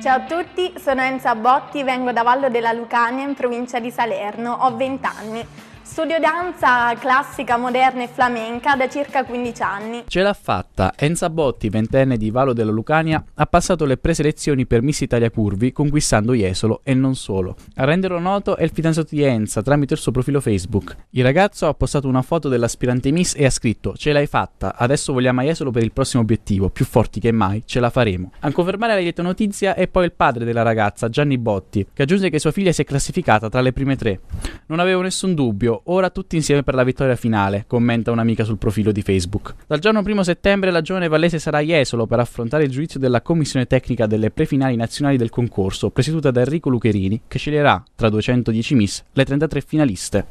Ciao a tutti, sono Enza Botti, vengo da Vallo della Lucania in provincia di Salerno, ho 20 anni. Studio danza classica, moderna e flamenca da circa 15 anni. Ce l'ha fatta. Enza Botti, ventenne di Valo della Lucania, ha passato le preselezioni per Miss Italia Curvi, conquistando Jesolo e non solo. A renderlo noto è il fidanzato di Enza tramite il suo profilo Facebook. Il ragazzo ha postato una foto dell'aspirante Miss e ha scritto: Ce l'hai fatta, adesso vogliamo a Jesolo per il prossimo obiettivo, più forti che mai, ce la faremo. A confermare la lieta notizia è poi il padre della ragazza, Gianni Botti, che aggiunge che sua figlia si è classificata tra le prime tre. Non avevo nessun dubbio, ora tutti insieme per la vittoria finale, commenta un'amica sul profilo di Facebook. Dal giorno 1 settembre la giovane Vallese sarà a Jesolo per affrontare il giudizio della commissione tecnica delle prefinali nazionali del concorso, presieduta da Enrico Lucherini, che sceglierà, tra 210 miss, le 33 finaliste.